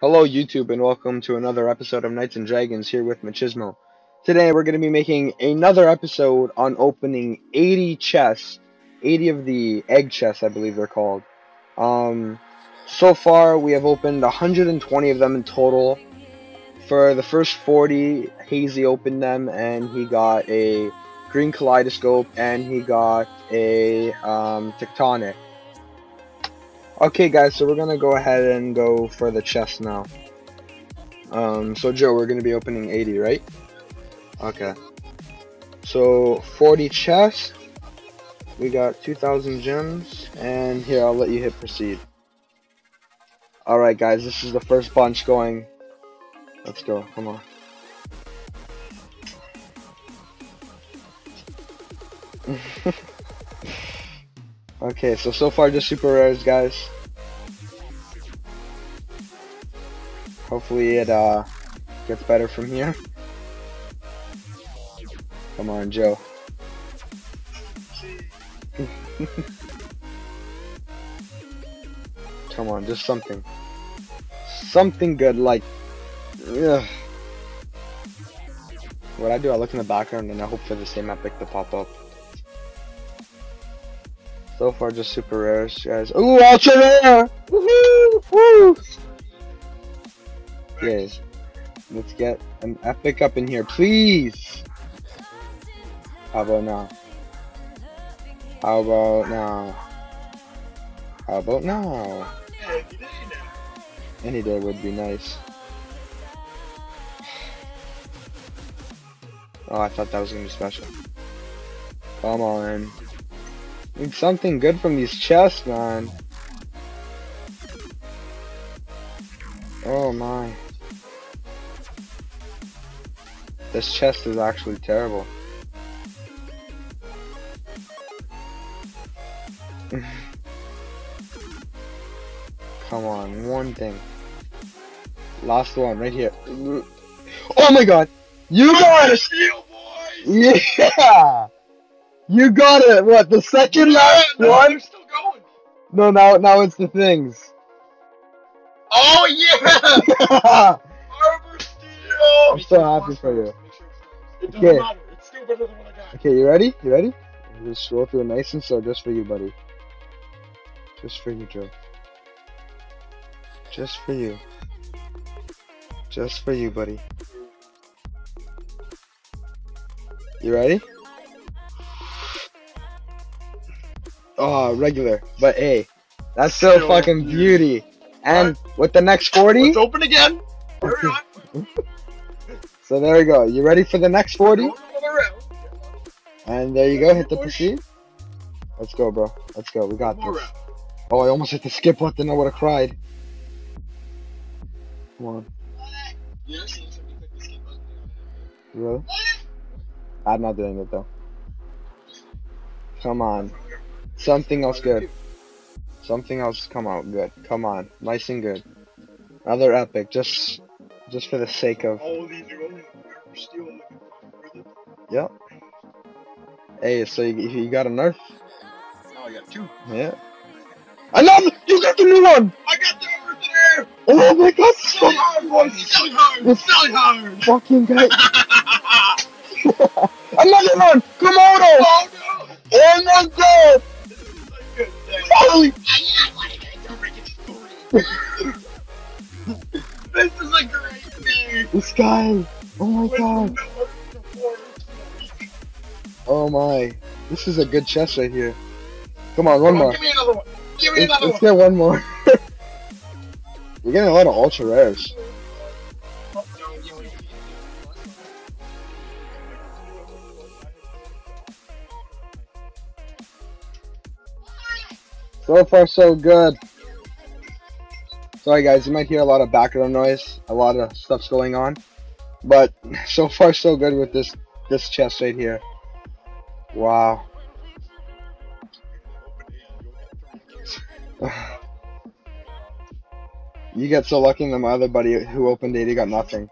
Hello YouTube and welcome to another episode of Knights and Dragons here with Machismo. Today we're going to be making another episode on opening 80 chests, 80 of the egg chests I believe they're called. Um, so far we have opened 120 of them in total. For the first 40, Hazy opened them and he got a green kaleidoscope and he got a um, tectonic. Okay, guys, so we're gonna go ahead and go for the chest now. Um, so Joe, we're gonna be opening 80, right? Okay. So 40 chests. We got 2,000 gems, and here I'll let you hit proceed. All right, guys, this is the first bunch going. Let's go. Come on. Okay, so so far just super rares, guys. Hopefully it uh gets better from here. Come on, Joe. Come on, just something. Something good, like... Ugh. What I do, I look in the background and I hope for the same epic to pop up. So far, just super rares, guys. Ooh, ultra rare! Woohoo! Woo! Yes. Let's get an epic up in here, please. How about now? How about now? How about now? Any day would be nice. Oh, I thought that was gonna be special. Come on. Need something good from these chests, man. Oh my. This chest is actually terrible. Come on, one thing. Last one, right here. Oh my god! You got it! Yeah! You got it! What, the second Yeah, last no, one? Still going. No, now, now it's the things. Oh yeah! Harbor Steel. I'm so happy for you. It doesn't Okay. matter. It's still better than what I got. Okay, you ready? You ready? Just scroll through nice and slow, just for you, buddy. Just for you, Joe. Just for you. Just for you, buddy. You ready? Oh, regular. But hey, that's still fucking beauty. beauty. And with the next 40, Let's open again. Hurry on. so there we go. You ready for the next 40? Going another round. And there you go, hit the proceed. Let's go, bro. Let's go. We got this. Oh, I almost hit the skip button. I would have cried. Come on. Yes, yes, let me click the skip button. Really? I'm not doing it though. Come on. Something else good. Something else come out good. Come on. Nice and good. Another epic. Just just for the sake of All these are only Harbor Steel. I'm looking for the- Yep. Hey, so you, you got a nerf? Oh, I got two. Yeah. Another! You got the new one! I got the over there. Oh my god! Selling hard, boys. Selling hard. Selling hard. Fucking guy. Another one! Komodo! Oh! oh no! Oh my god! This is a good thing. Holy This is a great day. This guy! Oh my With god! no. Oh my. This is a good chest right here. Come on, one Come on, more. Give me another one. Give me Let's, another let's one. get one more. We're getting a lot of ultra rares. So far, so good. Sorry, guys, you might hear a lot of background noise. A lot of stuff's going on. But so far, so good with this this chest right here. Wow. You get so lucky that my other buddy who opened 80 got nothing.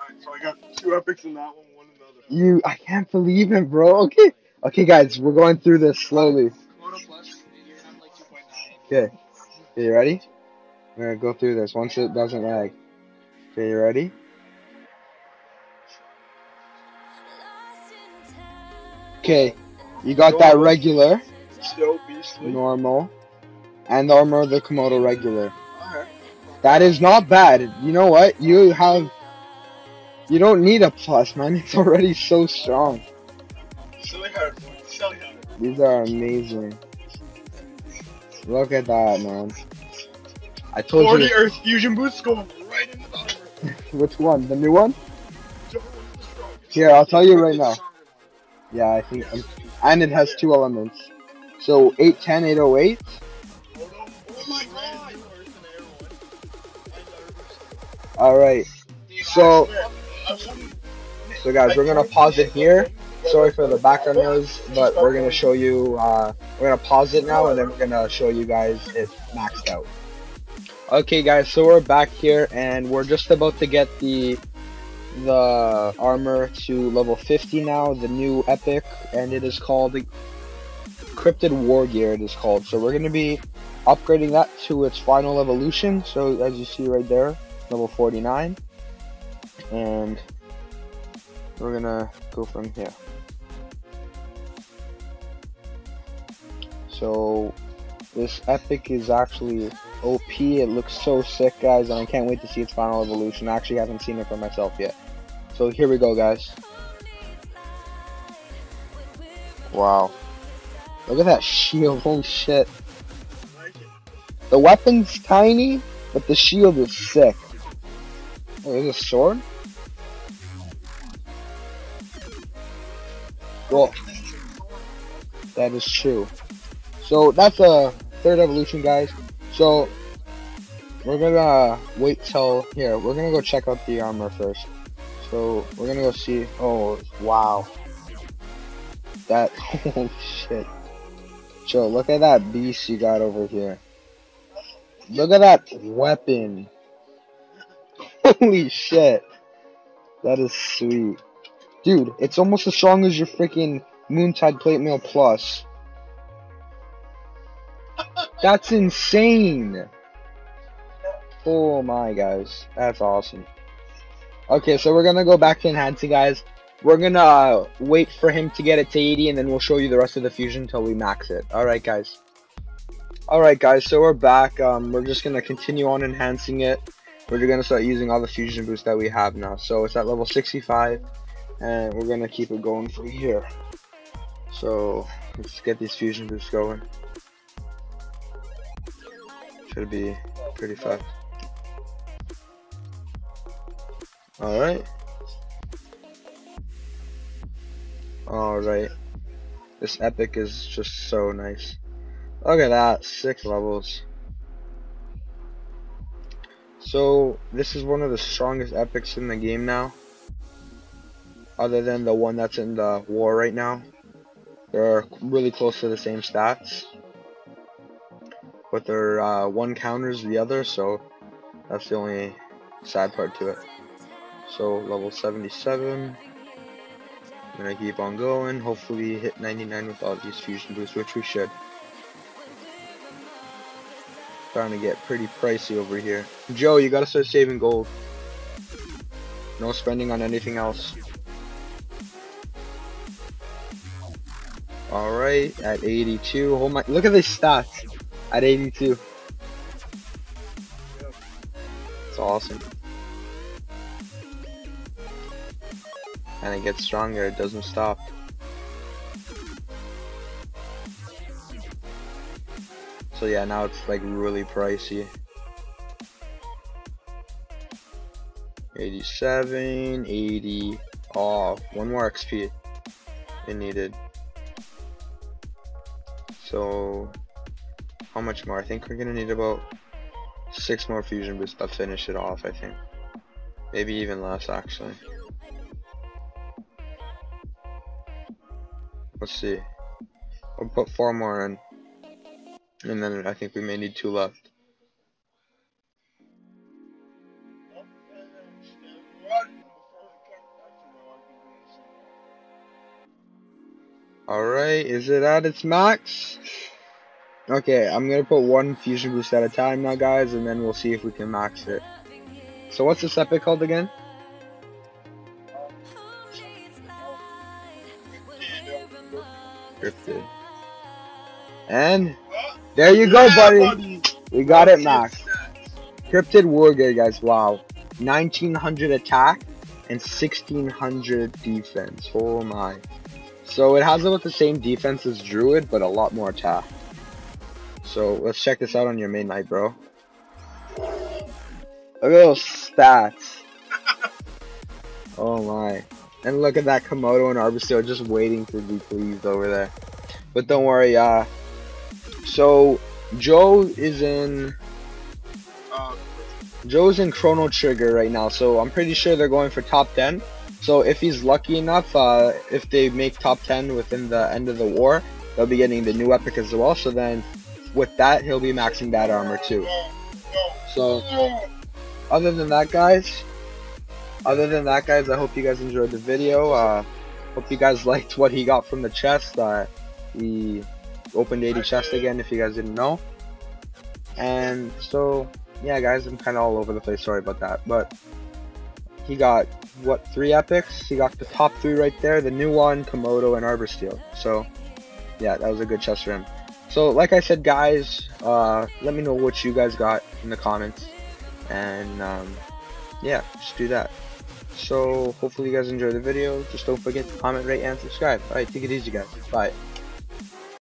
Alright, so I got two epics in that one, one in the other. You, I can't believe it, bro. Okay, okay, guys, we're going through this slowly. Okay, Are you ready? We're gonna go through this once it doesn't lag. Okay, you ready? Okay, you got that regular, normal, and the armor of the Komodo regular. That is not bad. You know what? You have. You don't need a plus, man. It's already so strong. Silly hard. Silly hard. These are amazing. Look at that, man. I told 40 you. Earth Fusion boosts going right into the armor. Which one? The new one? Whichever one's the strongest. Here, I'll tell you right now. Yeah, I think. um, and it has two elements. So 810, 808. one. Oh, no. Oh my god! Alright. So- I swear, I wouldn't- So guys, we're gonna pause it here. Sorry for the background noise, but we're gonna show you. Uh, we're gonna pause it now, and then we're gonna show you guys it's maxed out. Okay, guys, so we're back here, and we're just about to get the the armor to level 50 now, the new epic, and it is called the Cryptid War Gear. It is called. So we're gonna be upgrading that to its final evolution. So as you see right there, level 49, and we're gonna go from here. So this epic is actually OP. It looks so sick, guys, and I can't wait to see its final evolution. I actually haven't seen it for myself yet. So here we go, guys. Wow. Look at that shield. Holy shit. It. The weapon's tiny, but the shield is sick. Oh, there's a sword? Well, that is true. So that's a third evolution, guys. So we're gonna wait till here. We're gonna go check out the armor first. So we're gonna go see. Oh wow, that holy shit. Joe, look at that beast you got over here. Look at that weapon. Holy shit. That is sweet. Dude, it's almost as strong as your freaking Moontide Plate Mail Plus. That's insane. Oh my guys, that's awesome. Okay, so we're gonna go back to enhancing, guys. We're gonna uh, wait for him to get it to 80, and then we'll show you the rest of the fusion until we max it. All right, guys. All right, guys. So we're back. Um, we're just gonna continue on enhancing it. We're gonna start using all the fusion boosts that we have now. So it's at level 65, and we're gonna keep it going from here. So let's get these fusion boosts going. Should be pretty fast. Alright. Alright. This epic is just so nice. Look at that, six levels. So, this is one of the strongest epics in the game now. Other than the one that's in the war right now. They're really close to the same stats. But they're uh, one counters the other, so that's the only sad part to it. So level 77. I'm gonna keep on going. Hopefully hit 99 with all these fusion boosts, which we should. Starting to get pretty pricey over here. Joe, you gotta start saving gold. No spending on anything else. Alright, at 82. Oh my, look at these stats. At 82. It's awesome. And it gets stronger, it doesn't stop. So yeah, now it's like really pricey. 87, 80. Oh, one more XP it needed. So, how much more? I think we're gonna need about six more fusion boosts to finish it off, I think. Maybe even less, actually. Let's see. We'll put four more in. And then I think we may need two left. Alright, is it at its max? Okay, I'm gonna put one fusion boost at a time now, guys, and then we'll see if we can max it. So what's this epic called again? Drifted. And there you go, buddy. We got it Let's see max. Cryptid Warrior, guys. Wow, 1900 attack and 1600 defense. Oh my. So it has about the same defense as Druid, but a lot more attack. So let's check this out on your main knight, bro. Look at those stats. Oh my. And look at that Komodo and Arbustil just waiting to be pleased over there. But don't worry, uh so Joe is in Uh, Joe's in Chrono Trigger right now, so I'm pretty sure they're going for top 10. So if he's lucky enough, uh, if they make top 10 within the end of the war, they'll be getting the new epic as well. So then, with that, he'll be maxing that armor too. So other than that, guys, other than that, guys, I hope you guys enjoyed the video. Uh, hope you guys liked what he got from the chest. Uh, he opened 80 chest again, if you guys didn't know. And so, yeah, guys, I'm kind of all over the place. Sorry about that, but he got what three epics? He got the top three right there: the new one, Komodo, and Arbor Steel. So, yeah, that was a good chest for him. So, like I said, guys, uh, let me know what you guys got in the comments, and um, yeah, just do that. So, hopefully, you guys enjoy the video. Just don't forget to comment, rate, and subscribe. All right, take it easy, guys. Bye.